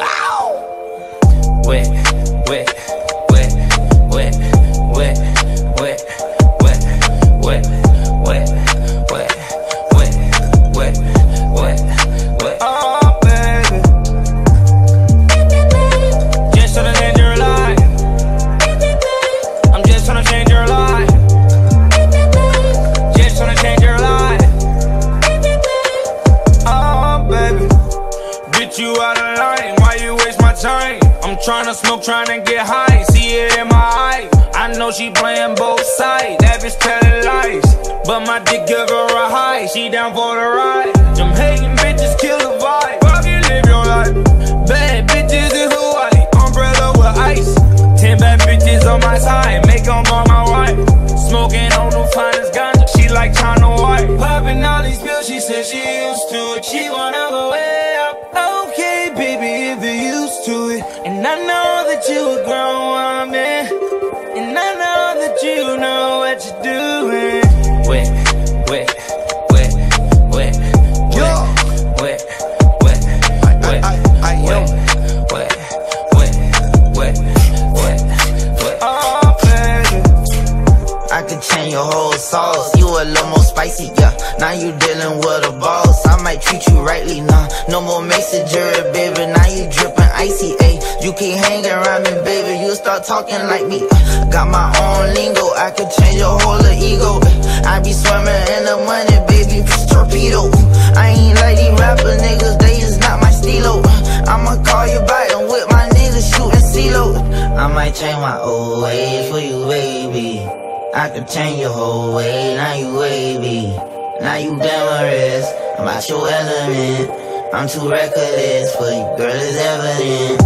Ow! Wait. I'm tryna smoke, tryna get high. See it in my eyes. I know she playing both sides. That bitch telling lies. But my dick give her a high. She down for the ride. Them hating bitches kill the vibe. Fuck you, live your life. Bad bitches in Hawaii. Umbrella with ice. Ten bad bitches on my side. Make them all my wife. Smoking on the finest ganja. She like China White. Popping all these pills. She said she used to it. She wanna go way change your whole sauce. You a little more spicy, yeah. Now you dealing with a boss. I might treat you rightly, nah. No more messenger, baby. Now you dripping icy, ayy. You keep hanging around me, baby. You start talking like me. Uh, got my own lingo. I could change your whole ego. uh. I be swimming in the money, baby. Torpedo. I ain't like these rapper niggas. They is not my stilo. Uh, I'ma call you back and with my niggas shooting CeeLo. I might change my old ways for you, baby. I could change your whole way, now you wavy. Now you glamorous, I'm out your element. I'm too reckless for you, girl, it's evident.